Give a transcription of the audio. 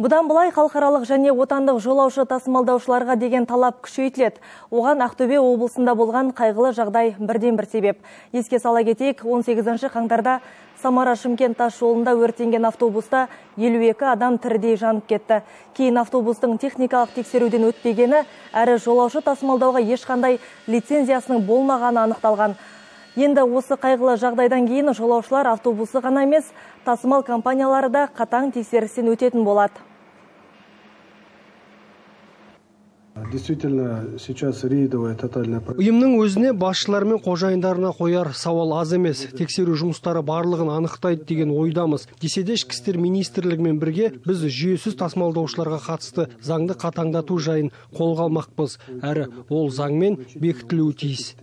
Бұдан былай халықаралық және отандық жолаушы тасымалдаушыларға деген талап күшейтіледі. Оған Ақтөбе облысында болған қайғылы жағдай бірден бір себеп. Еске сала кетейік, 18 қаңтарда Самара Шымкент тас жолында өртенген автобуста 52 адам тірідей жанып кетті. Кейін автобустың техникалық тексеруден өтпегені, әрі жолаушы тасымалдауға ешқандай лицензиясының болмағаны анықталған. Енді осы қайғылы жағдайдан кейін жолаушылар автобусы ғана емес, тасымал компаниялары да қатаң тексерістен өтетін болады. Действительно, сейчас рейдовая тотальная Ұйымның өзіне басшылар мен қожайындарына қояр сауал аз емес. Тексеру жұмыстары барлығын анықтайды деген ойдамыз. Десе де ішкі істер министрлігімен бірге біз жүйесіз тасымалдаушыларға қатысты заңды қатаңдату жайын қолға алмақпыз. Әрі ол заңмен бекітілуі тиіс.